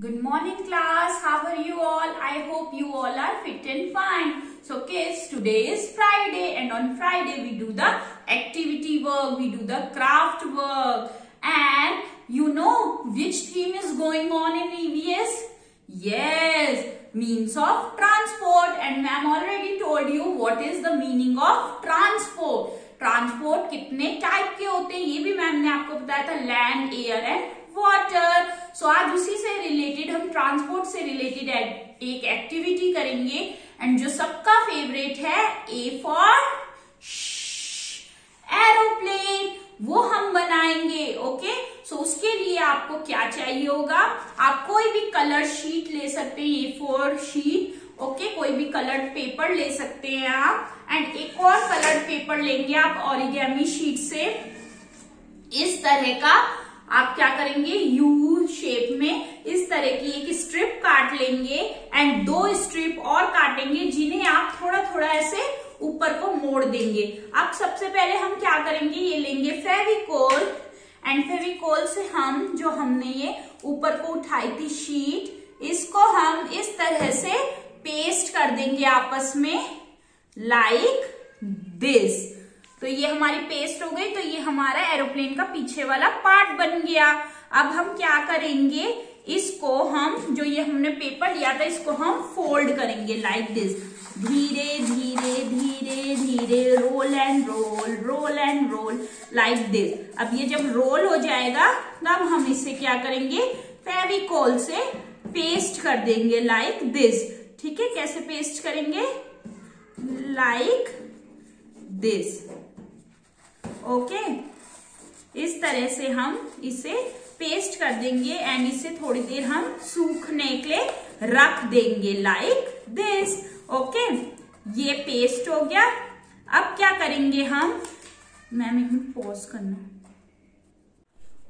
Good morning class. How are you all? I hope you all are fit and fine. So kids, today is Friday and on Friday we do the activity work, we do the craft work and you know which theme is going on in EVS? Yes, means of transport and ma'am already told you what is the meaning of transport. Transport कितने type के होते हैं ये भी ma'am ने आपको बताया था land air and water so आज उसी से रिलेटेड हम ट्रांसपोर्ट से रिलेटेड एक एक्टिविटी करेंगे। एंड जो सबका फेवरेट है ए फॉर एरोप्लेन वो हम बनाएँगे ओके सो उसके लिए आपको क्या चाहिए होगा? आप कोई भी कलर शीट ले सकते हैं ए फोर शीट ओके कोई भी कलर्ड पेपर ले सकते हैं आप। एंड एक और कलर्ड पेपर लेंगे आप ऑरिगेमी शीट से। इस तरह का आप क्या करेंगे? यू शेप में इस तरह की एक स्ट्रिप काट लेंगे एंड दो स्ट्रिप और काटेंगे जिन्हें आप थोड़ा थोड़ा ऐसे ऊपर को मोड़ देंगे। अब सबसे पहले हम क्या करेंगे? ये लेंगे फेविकोल एंड फेविकोल से हम जो हमने ये ऊपर को उठाई थी शीट इसको हम इस तरह से पेस्ट कर देंगे आपस में। लाइक like दिस तो ये हमारी पेस्ट हो गई तो ये हमारा एरोप्लेन का पीछे वाला पार्ट बन गया। अब हम क्या करेंगे? इसको हम, जो ये हमने पेपर लिया था, इसको हम फोल्ड करेंगे लाइक दिस धीरे धीरे धीरे धीरे roll and roll roll and roll like this अब ये जब रोल हो जाएगा, तब हम इसे क्या करेंगे? फेविकोल से पेस्ट कर देंगे लाइक दिस ठीक है? कैसे पेस्ट करेंगे? लाइक like दिस ओके इस तरह से हम इसे पेस्ट कर देंगे एंड इसे थोड़ी देर हम सूखने के लिए रख देंगे लाइक दिस ओके ये पेस्ट हो गया। अब क्या करेंगे हम? मैम एक मिनट पॉज करना।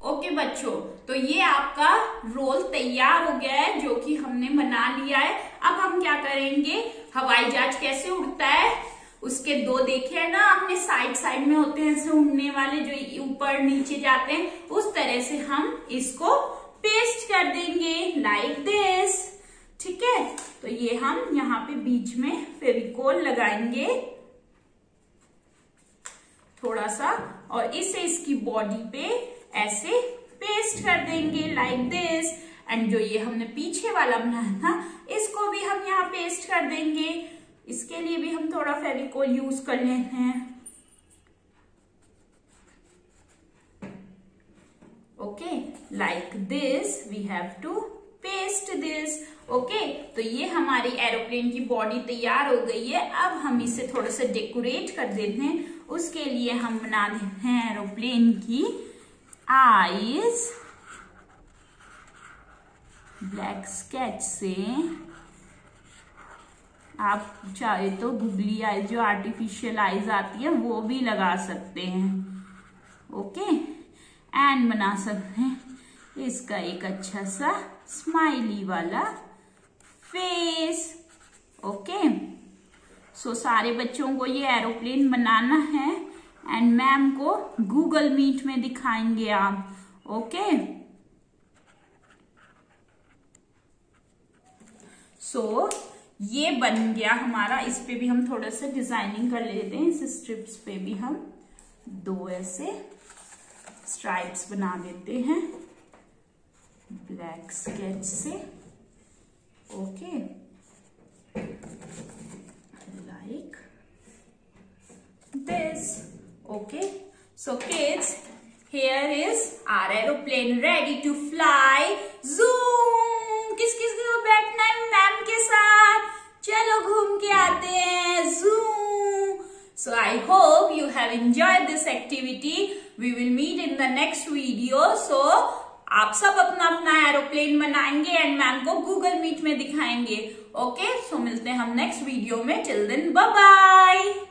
ओके okay, बच्चों तो ये आपका रोल तैयार हो गया है जो कि हमने बना लिया है। अब हम क्या करेंगे? हवाई जहाज़ कैसे उड़ता है? उसके दो देखे हैं ना आपने साइड साइड में होते हैं, ऐसे उड़ने वाले जो ऊपर नीचे जाते हैं, उस तरह से हम इसको पेस्ट कर देंगे लाइक दिस ठीक है? तो ये हम यहाँ पे बीच में फेविकोल लगाएँगे। थोड़ा सा और इसे इसकी बॉडी पे ऐसे पेस्ट कर देंगे लाइक दिस एंड जो ये हमने पीछे वाला बनाया था, इसको भी हम यहाँ पेस्ट कर देंगे। इसके लिए भी हम थोड़ा फेविकोल यूज़ कर लेते हैं। Okay like this we have to paste this okay तो ये हमारी एरोप्लेन की बॉडी तैयार हो गई है। अब हम इसे थोड़ा सा डेकोरेट कर देते हैं। उसके लिए हम बना देते हैं एरोप्लेन की आईज ब्लैक स्केच से आप चाहे तो गुगली आईज जो आर्टिफिशियल आईज आती है वो भी लगा सकते हैं। ओके? एंड बना सकते हैं। इसका एक अच्छा सा स्माइली वाला फेस ओके? सो सारे बच्चों को ये एरोप्लेन बनाना है। एंड मैम को गूगल मीट में दिखाएँगे आप। ओके? सो so, ये बन गया हमारा, इस पे भी हम थोड़ा सा डिज़ाइनिंग कर लेते हैं, इस स्ट्रिप्स पे भी हम दो ऐसे स्ट्राइप्स बना देते हैं ब्लैक स्केच से okay like this okay so kids here is our aeroplane ready to fly. Zoom! किस किस को बैठना है मैम के साथ? चलो घूम के आते हैं, zoom. So, i hope you have enjoyed this activity. We will meet in the next video. So, आप सब अपना अपना एरोप्लेन बनाएँगे एंड मैम को गूगल मीट में दिखाएँगे. Okay okay? सो so, मिलते हैं हम नेक्स्ट वीडियो में. Till then bye